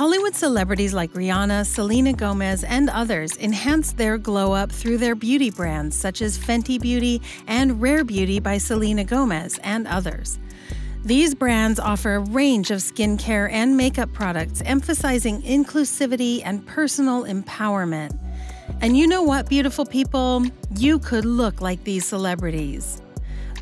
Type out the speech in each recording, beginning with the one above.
Hollywood celebrities like Rihanna, Selena Gomez, and others enhance their glow up through their beauty brands such as Fenty Beauty and Rare Beauty by Selena Gomez and others. These brands offer a range of skincare and makeup products emphasizing inclusivity and personal empowerment. And you know what, beautiful people? You could look like these celebrities.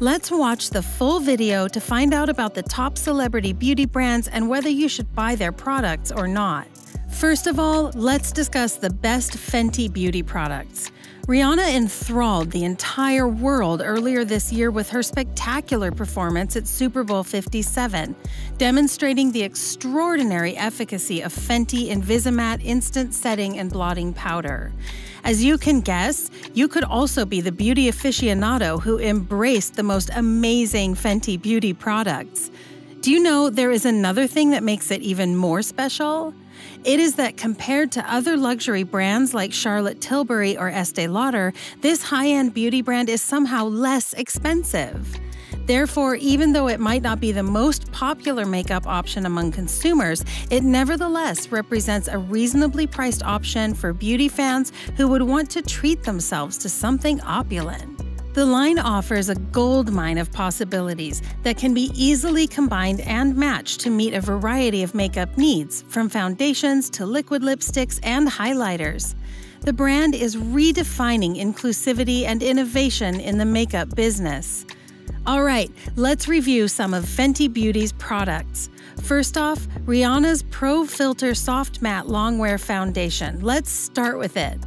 Let's watch the full video to find out about the top celebrity beauty brands and whether you should buy their products or not. First of all, let's discuss the best Fenty beauty products. Rihanna enthralled the entire world earlier this year with her spectacular performance at Super Bowl 57, demonstrating the extraordinary efficacy of Fenty Invisimatte Instant Setting and Blotting Powder. As you can guess, you could also be the beauty aficionado who embraced the most amazing Fenty beauty products. Do you know there is another thing that makes it even more special? It is that compared to other luxury brands like Charlotte Tilbury or Estee Lauder, this high end beauty brand is somehow less expensive. Therefore, even though it might not be the most popular makeup option among consumers, it nevertheless represents a reasonably priced option for beauty fans who would want to treat themselves to something opulent. The line offers a gold mine of possibilities that can be easily combined and matched to meet a variety of makeup needs, from foundations to liquid lipsticks and highlighters. The brand is redefining inclusivity and innovation in the makeup business. All right, let's review some of Fenty Beauty's products. First off, Rihanna's Pro Filter Soft Matte Longwear Foundation. Let's start with it.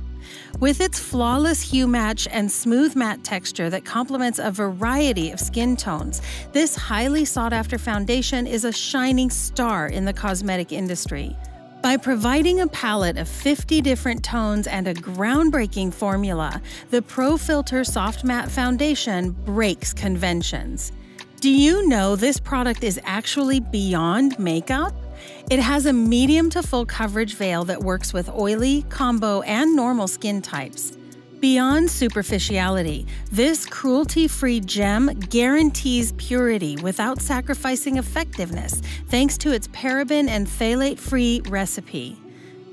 With its flawless hue match and smooth matte texture that complements a variety of skin tones, this highly sought after foundation is a shining star in the cosmetic industry. By providing a palette of 50 different tones and a groundbreaking formula, the Pro Filter Soft Matte Foundation breaks conventions. Do you know this product is actually beyond makeup? It has a medium to full coverage veil that works with oily, combo, and normal skin types. Beyond superficiality, this cruelty free gem guarantees purity without sacrificing effectiveness thanks to its paraben and phthalate free recipe.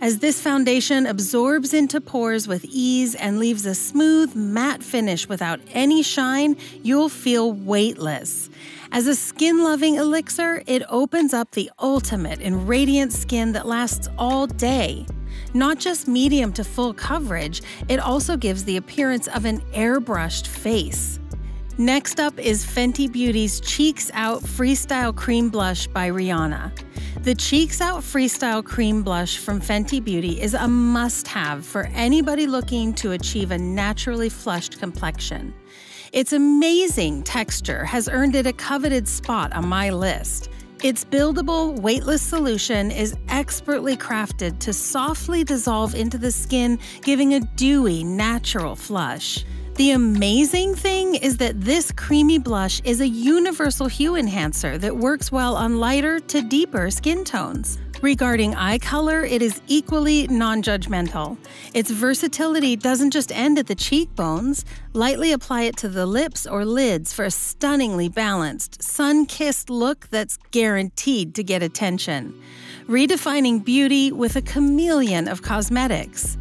As this foundation absorbs into pores with ease and leaves a smooth, matte finish without any shine, you'll feel weightless. As a skin loving elixir, it opens up the ultimate in radiant skin that lasts all day. Not just medium to full coverage, it also gives the appearance of an airbrushed face. Next up is Fenty Beauty's Cheeks Out Freestyle Cream Blush by Rihanna. The Cheeks Out Freestyle Cream Blush from Fenty Beauty is a must have for anybody looking to achieve a naturally flushed complexion. Its amazing texture has earned it a coveted spot on my list. Its buildable, weightless solution is expertly crafted to softly dissolve into the skin, giving a dewy, natural flush. The amazing thing is that this creamy blush is a universal hue enhancer that works well on lighter to deeper skin tones. Regarding eye color, it is equally non judgmental. Its versatility doesn't just end at the cheekbones. Lightly apply it to the lips or lids for a stunningly balanced, sun kissed look that's guaranteed to get attention. Redefining beauty with a chameleon of cosmetics.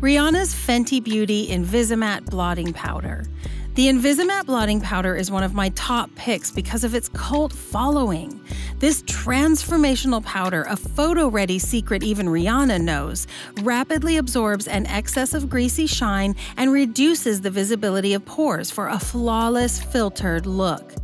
Rihanna's Fenty Beauty Invisimatte Blotting Powder. The Invisimatte blotting powder is one of my top picks because of its cult following. This transformational powder, a photo ready secret even Rihanna knows, rapidly absorbs an excess of greasy shine and reduces the visibility of pores for a flawless, filtered look.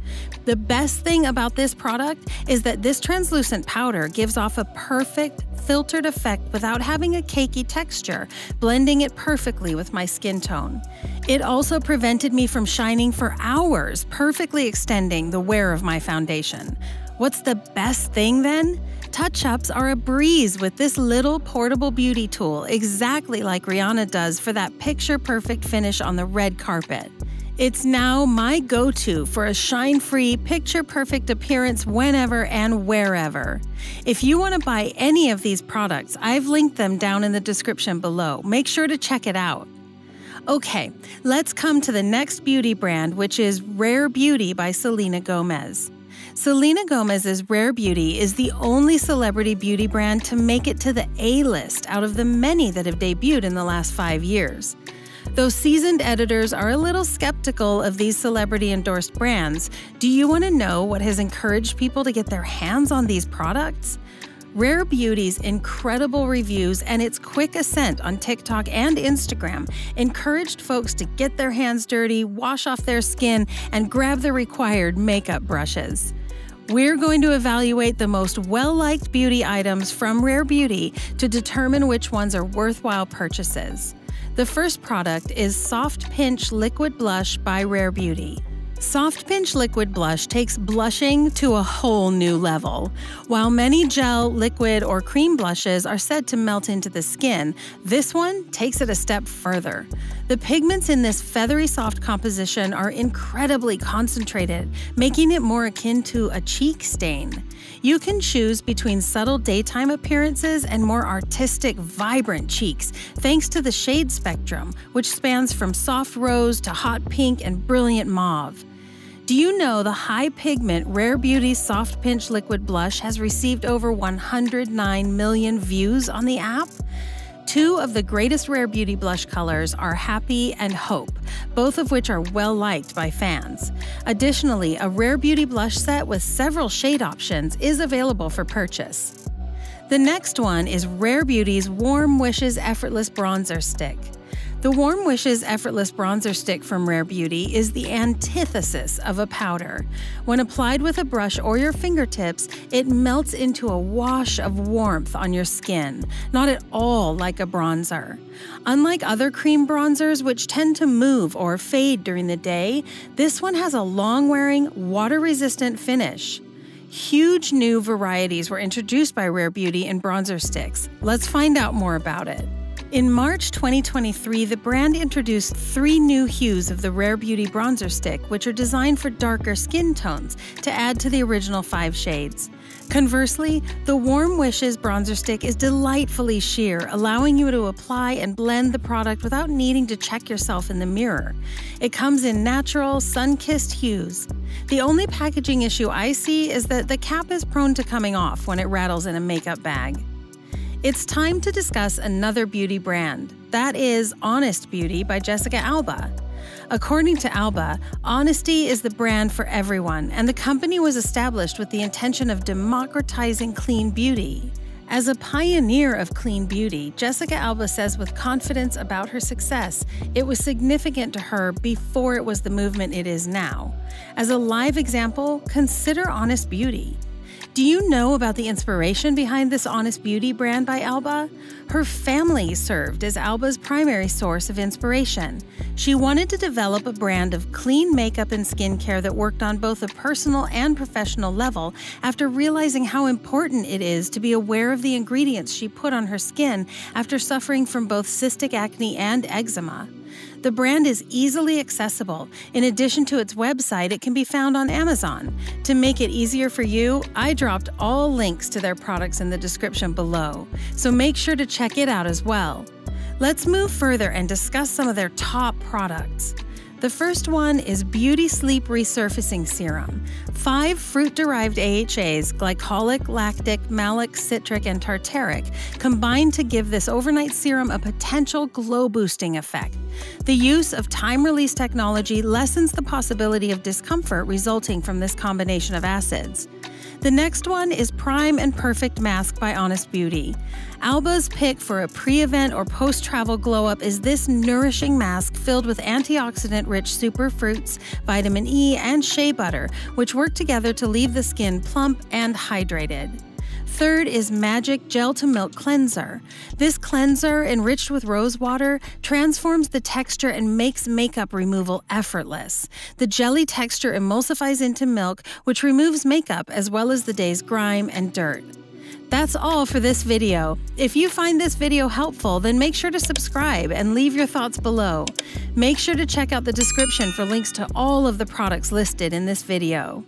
The best thing about this product is that this translucent powder gives off a perfect, filtered effect without having a cakey texture, blending it perfectly with my skin tone. It also prevented me from shining for hours, perfectly extending the wear of my foundation. What's the best thing then? Touch ups are a breeze with this little portable beauty tool, exactly like Rihanna does for that picture perfect finish on the red carpet. It's now my go to for a shine free, picture perfect appearance whenever and wherever. If you want to buy any of these products, I've linked them down in the description below. Make sure to check it out. Okay, let's come to the next beauty brand, which is Rare Beauty by Selena Gomez. Selena Gomez's Rare Beauty is the only celebrity beauty brand to make it to the A list out of the many that have debuted in the last five years. Though seasoned editors are a little skeptical of these celebrity endorsed brands, do you want to know what has encouraged people to get their hands on these products? Rare Beauty's incredible reviews and its quick ascent on TikTok and Instagram encouraged folks to get their hands dirty, wash off their skin, and grab the required makeup brushes. We're going to evaluate the most well liked beauty items from Rare Beauty to determine which ones are worthwhile purchases. The first product is Soft Pinch Liquid Blush by Rare Beauty. Soft Pinch Liquid Blush takes blushing to a whole new level. While many gel, liquid, or cream blushes are said to melt into the skin, this one takes it a step further. The pigments in this feathery soft composition are incredibly concentrated, making it more akin to a cheek stain. You can choose between subtle daytime appearances and more artistic, vibrant cheeks, thanks to the shade spectrum, which spans from soft rose to hot pink and brilliant mauve. Do you know the high pigment Rare Beauty Soft Pinch Liquid Blush has received over 109 million views on the app? Two of the greatest Rare Beauty blush colors are Happy and Hope, both of which are well liked by fans. Additionally, a Rare Beauty blush set with several shade options is available for purchase. The next one is Rare Beauty's Warm Wishes Effortless Bronzer Stick. The Warm Wishes Effortless Bronzer Stick from Rare Beauty is the antithesis of a powder. When applied with a brush or your fingertips, it melts into a wash of warmth on your skin, not at all like a bronzer. Unlike other cream bronzers, which tend to move or fade during the day, this one has a long wearing, water resistant finish. Huge new varieties were introduced by Rare Beauty in bronzer sticks. Let's find out more about it. In March 2023, the brand introduced three new hues of the Rare Beauty Bronzer Stick, which are designed for darker skin tones to add to the original five shades. Conversely, the Warm Wishes Bronzer Stick is delightfully sheer, allowing you to apply and blend the product without needing to check yourself in the mirror. It comes in natural, sun kissed hues. The only packaging issue I see is that the cap is prone to coming off when it rattles in a makeup bag. It's time to discuss another beauty brand. That is Honest Beauty by Jessica Alba. According to Alba, honesty is the brand for everyone, and the company was established with the intention of democratizing clean beauty. As a pioneer of clean beauty, Jessica Alba says with confidence about her success, it was significant to her before it was the movement it is now. As a live example, consider Honest Beauty. Do you know about the inspiration behind this Honest Beauty brand by Alba? Her family served as Alba's primary source of inspiration. She wanted to develop a brand of clean makeup and skincare that worked on both a personal and professional level after realizing how important it is to be aware of the ingredients she put on her skin after suffering from both cystic acne and eczema. The brand is easily accessible. In addition to its website, it can be found on Amazon. To make it easier for you, I dropped all links to their products in the description below, so make sure to check it out as well. Let's move further and discuss some of their top products. The first one is Beauty Sleep Resurfacing Serum. Five fruit derived AHAs, glycolic, lactic, malic, citric, and tartaric, combine to give this overnight serum a potential glow boosting effect. The use of time release technology lessens the possibility of discomfort resulting from this combination of acids. The next one is Prime and Perfect Mask by Honest Beauty. Alba's pick for a pre event or post travel glow up is this nourishing mask filled with antioxidant rich superfruits, vitamin E, and shea butter, which work together to leave the skin plump and hydrated. Third is Magic Gel to Milk Cleanser. This cleanser, enriched with rose water, transforms the texture and makes makeup removal effortless. The jelly texture emulsifies into milk, which removes makeup as well as the day's grime and dirt. That's all for this video. If you find this video helpful, then make sure to subscribe and leave your thoughts below. Make sure to check out the description for links to all of the products listed in this video.